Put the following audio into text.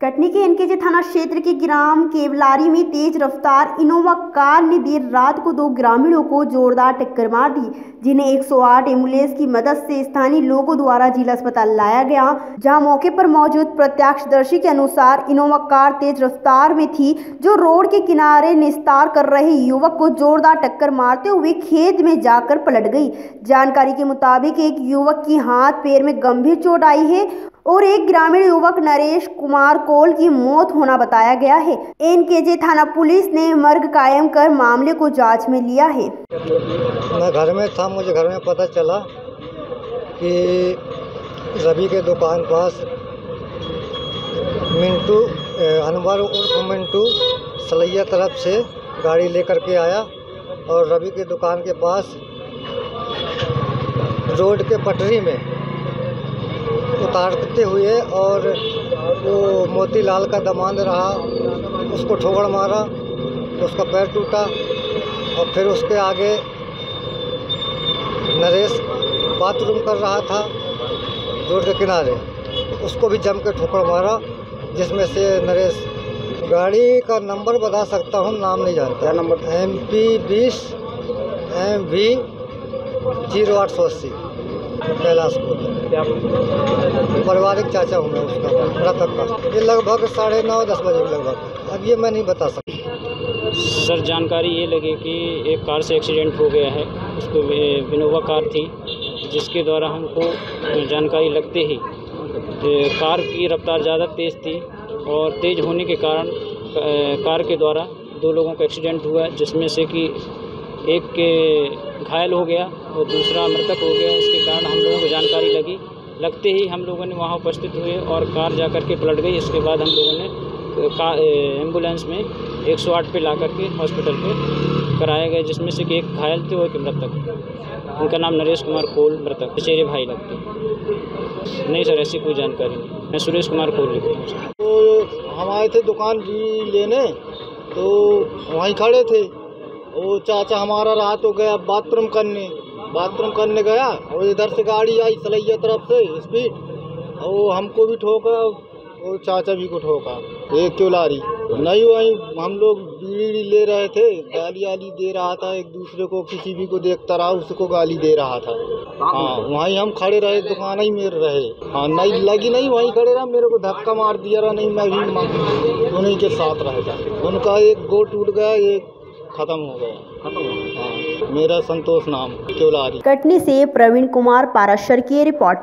कटनी के एनकेजे थाना क्षेत्र के ग्राम केवलारी में तेज रफ्तार इनोवा कार ने देर रात को दो ग्रामीणों को जोरदार टक्कर मार दी, जिन्हें 108 एंबुलेंस की मदद से स्थानीय लोगों द्वारा जिला अस्पताल लाया गया, जहाँ मौके पर मौजूद प्रत्यक्षदर्शी के अनुसार इनोवा कार तेज रफ्तार में थी, जो रोड के किनारे निस्तार कर रहे युवक को जोरदार टक्कर मारते हुए खेत में जाकर पलट गई। जानकारी के मुताबिक एक युवक की हाथ पैर में गंभीर चोट आई है और एक ग्रामीण युवक नरेश कुमार कोल की मौत होना बताया गया है। एनकेजे थाना पुलिस ने मर्ग कायम कर मामले को जाँच में लिया है। मैं घर में था, मुझे घर में पता चला कि रवि के दुकान पास मिंटू अनवर उर्फ़ मिंटू सलैया तरफ़ से गाड़ी लेकर के आया और रवि की दुकान के पास रोड के पटरी में उतारते हुए और वो मोतीलाल का दमांद रहा उसको ठोकर मारा उसका पैर टूटा और फिर उसके आगे नरेश बाथरूम कर रहा था रोड के किनारे। उसको भी जम के ठोकर मारा जिसमें से नरेश गाड़ी का नंबर बता सकता हूँ नाम नहीं जानता। क्या नंबर? एम पी बीस एम वी ज़ीरो आठ सौ अस्सी। कैलाशपुर पारिवारिक चाचा हूँ मैं उसका मृतक का। ये लगभग साढ़े नौ दस बजे के लगभग। अब ये मैं नहीं बता सकता। सर जानकारी ये लगी कि एक कार से एक्सीडेंट हो गया है। उसको विनोवा कार थी जिसके द्वारा हमको जानकारी लगते ही कार की रफ्तार ज़्यादा तेज़ थी और तेज़ होने के कारण कार के द्वारा दो लोगों का एक्सीडेंट हुआ जिसमें से कि एक के घायल हो गया और दूसरा मृतक हो गया। इसके कारण हम लोगों को जानकारी लगी। लगते ही हम लोगों ने वहाँ उपस्थित हुए और कार जा कर के पलट गई। इसके बाद हम लोगों ने का एंबुलेंस में 108 पे ला करके हॉस्पिटल पे कराया गया, जिसमें से कि एक घायल थे और एक मृतक। उनका नाम नरेश कुमार कोल मृतक। चेरे भाई लगते नहीं सर, ऐसी कोई जानकारी नहीं। मैं सुरेश कुमार कोल लिखता हूँ तो हम आए थे दुकान लेने तो वहीं खड़े थे। वो चाचा, हमारा रात हो गया, बाथरूम करने। बाथरूम करने गया, और इधर से गाड़ी आई सलैया तरफ़ से, स्पीड। और वो हमको भी ठोका वो चाचा भी को ठोका। एक क्यों लारी नहीं, वहीं हम लोग बीड़ी ले रहे थे, गाली आली दे रहा था, एक दूसरे को, किसी भी को देखता रहा, उसको गाली दे रहा था। हाँ वहीं हम खड़े रहे, दुकान ही मेरे रहे। हाँ नहीं, लगी नहीं, वहीं खड़े रहा, मेरे को धक्का मार दिया रहा, नहीं, मैं भी उन्हीं के साथ रह गया। उनका एक गो टूट गया, एक खत्म हो गया खत्म मेरा संतोष नाम क्यों कटनी से प्रवीण कुमार पाराशर की रिपोर्ट।